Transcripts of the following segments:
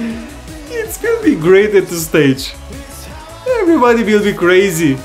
it will be great at the stage. Everybody will be crazy.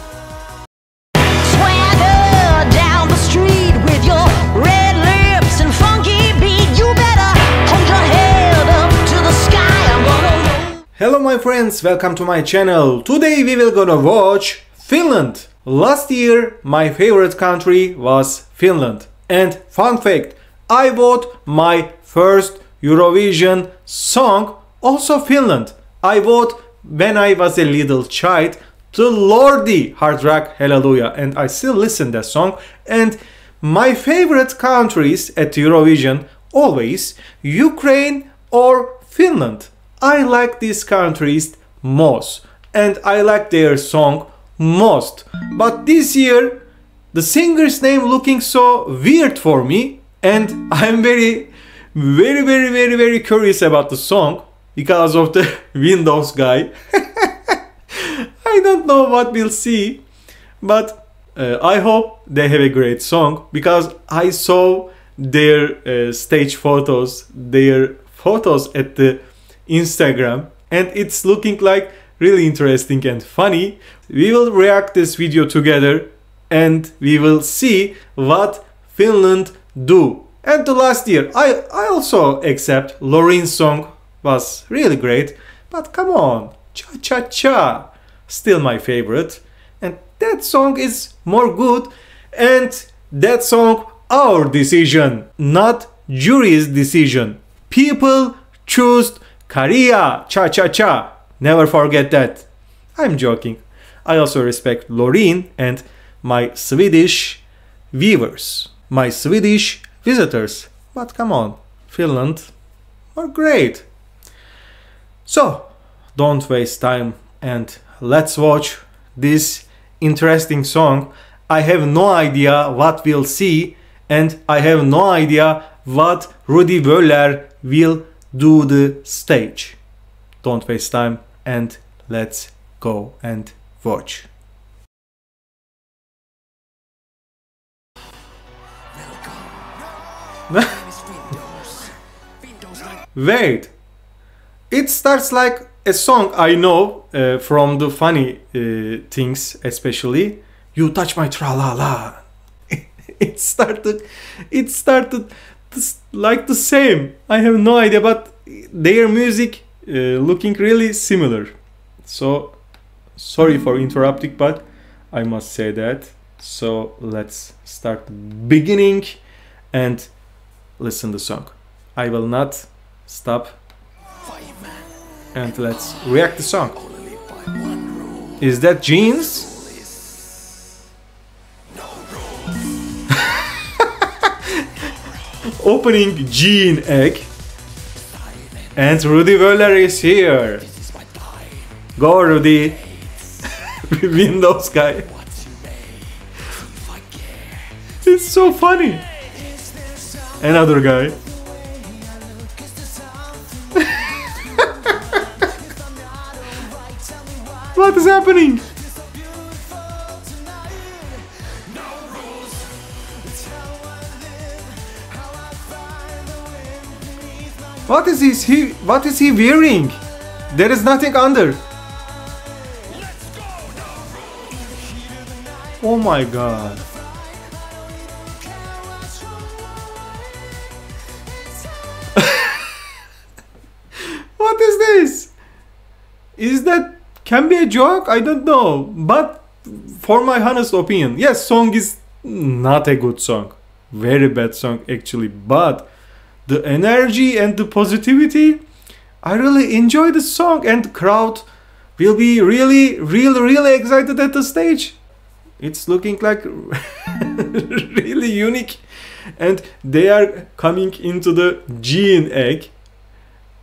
Swagger down the street with your red lips and funky beat. You better hold your head up to the sky. I'm gonna. Hello my friends, welcome to my channel. Today we will gonna watch Finland. Last year my favorite country was Finland. And fun fact, I vote my first Eurovision song also Finland. I vote when I was a little child to Lordi Hard Rock Hallelujah and I still listen that song and my favorite countries at Eurovision always Ukraine or Finland. I like these countries most and I like their song most. But this year the singer's name looking so weird for me and I'm very very very very very curious about the song because of the Windows guy. I don't know what we'll see, but uh, I hope they have a great song because I saw their uh, stage photos, their photos at the Instagram, and it's looking like really interesting and funny. We will react this video together and we will see what Finland do. And the last year, I, I also accept Loreen's song was really great, but come on, Cha Cha Cha, still my favorite. And that song is more good, and that song our decision, not jury's decision. People choose Käärijä, Cha Cha Cha. Never forget that. I'm joking. I also respect Loreen and my Swedish viewers, my Swedish visitors. But come on, Finland are great. So, don't waste time and let's watch this interesting song. I have no idea what we'll see and I have no idea what Rudy Wöller will do the stage. Don't waste time and let's go and watch. Wait, it starts like a song I know uh, from the funny uh, things, especially. You touch my tra la la. it started, it started like the same. I have no idea, but their music uh, looking really similar. So sorry for interrupting, but I must say that. So let's start beginning and listen the song. I will not stop and let's react the song. Is that jeans? Opening Gene egg. And Rudy Wöller is here. Go Rudy. Windows guy. It's so funny. Another guy. What is happening? What is this? He what is he wearing? There is nothing under. Oh my god. what is this? Is that can be a joke? I don't know. But for my honest opinion yes song is not a good song. Very bad song actually. But the energy and the positivity i really enjoy the song and the crowd will be really really really excited at the stage. It's looking like really unique. And they are coming into the gene egg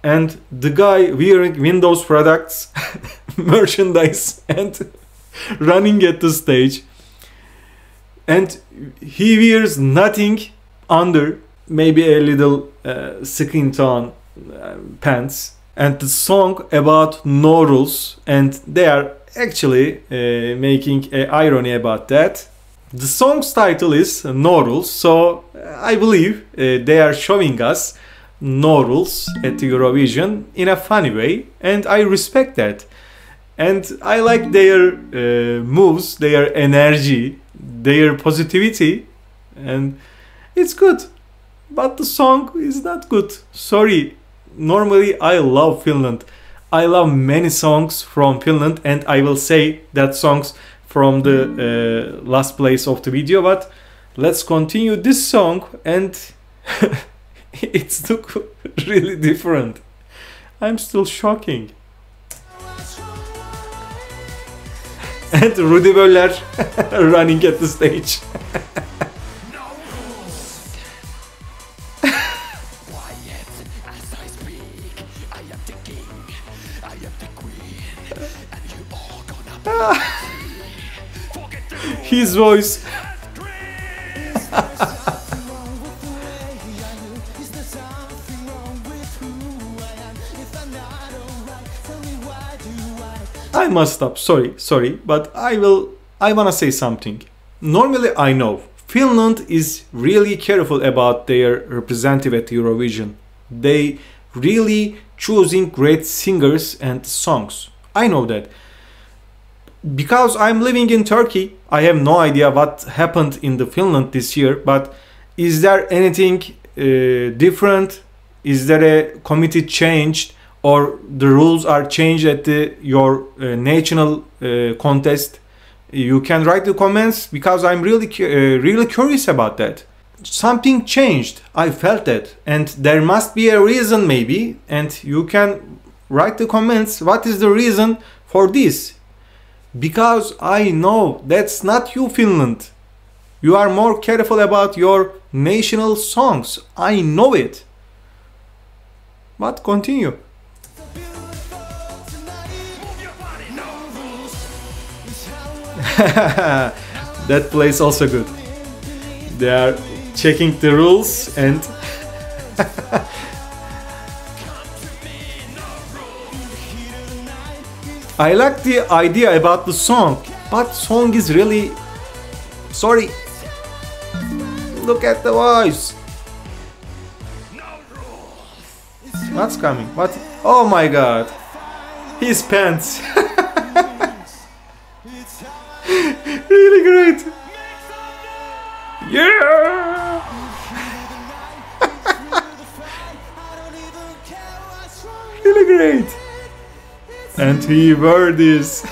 and the guy wearing windows products merchandise and running at the stage. And he wears nothing under maybe a little uh, skin tone uh, pants. And the song about no rules and they are actually uh, making a irony about that. The song's title is no rules so i believe uh, they are showing us no rules at Eurovision in a funny way, and I respect that. And I like their uh, moves, their energy, their positivity, and it's good. But the song is not good. Sorry. Normally, I love Finland. I love many songs from Finland, and I will say that songs from the uh, last place of the video. But let's continue this song, and it's look really different. I'm still shocking. And Rudy Böller running at the stage. His voice. Must stop. Sorry, sorry, but I will. I wanna say something. Normally, I know Finland is really careful about their representative at Eurovision. They really choosing great singers and songs. I know that. Because I'm living in Turkey, I have no idea what happened in the Finland this year. But is there anything uh, different? Is there a committee changed? Or the rules are changed at the, your uh, national uh, contest you can write the comments because i'm really uh, really curious about that. Something changed. I felt that. And there must be a reason maybe. And you can write the comments. What is the reason for this? Because i know that's not you finland. You are more careful about your national songs. I know it. But continue that plays also good. They are checking the rules and I like the idea about the song, but song is really sorry. Look at the voice. What's coming? What? Oh my god. His pants. really great. Yeah. really great. And he wore this.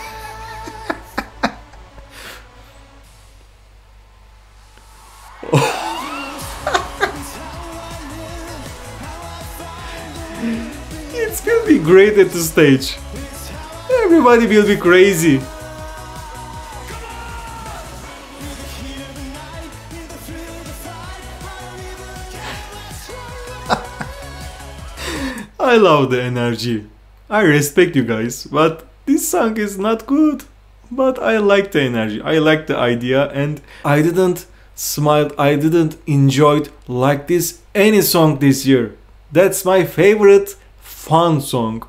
it will be great at the stage. Everybody will be crazy. I love the energy. I respect you guys, but this song is not good. But I like the energy. I like the idea and I didn't smile, I didn't enjoy it like this any song this year. That's my favorite fun song.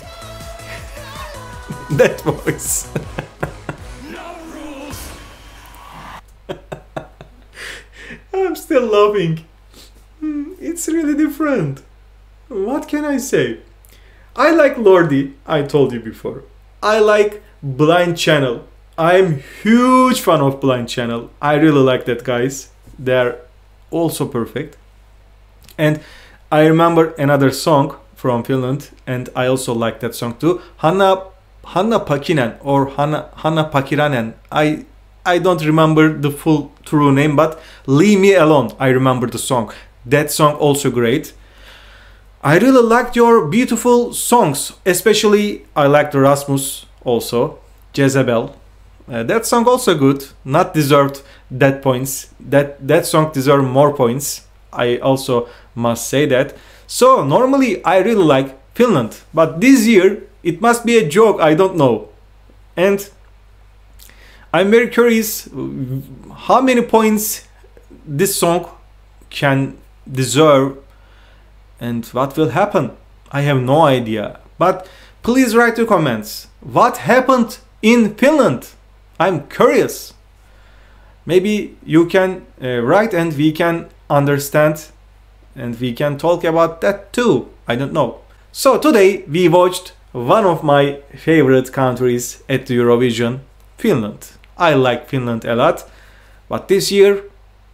that voice. I'm still laughing. Hmm, It's really different. What can I say? I like Lordi, I told you before. I like Blind Channel. I'm huge fan of Blind Channel. I really like that guys. They're also perfect. And I remember another song from Finland and I also like that song too. Hanna Hanna Pakinen or Hanna Hanna Pakiranen. I I don't remember the full true name but Leave Me Alone. I remember the song. That song also great. I really liked your beautiful songs, especially I liked Rasmus also, Jezebel. Uh, that song also good, not deserved that points. That that song deserve more points. I also must say that. So normally I really like Finland, but this year it must be a joke. I don't know, and I'm very curious how many points this song can deserve and what will happen? I have no idea. But please write your comments. What happened in Finland? I'm curious. Maybe you can uh, write and we can understand and we can talk about that too. I don't know. So today we watched one of my favorite countries at the Eurovision, Finland. I like Finland a lot, but this year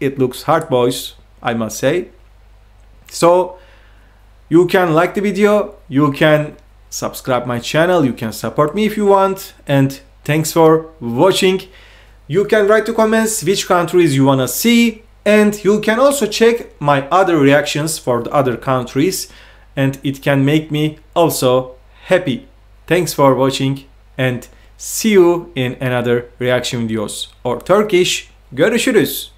it looks hard boys, I must say. So you can like the video, you can subscribe my channel, you can support me if you want and thanks for watching. You can write the comments which countries you wanna see and you can also check my other reactions for the other countries and it can make me also happy. Thanks for watching and see you in another reaction videos or Turkish. Görüşürüz.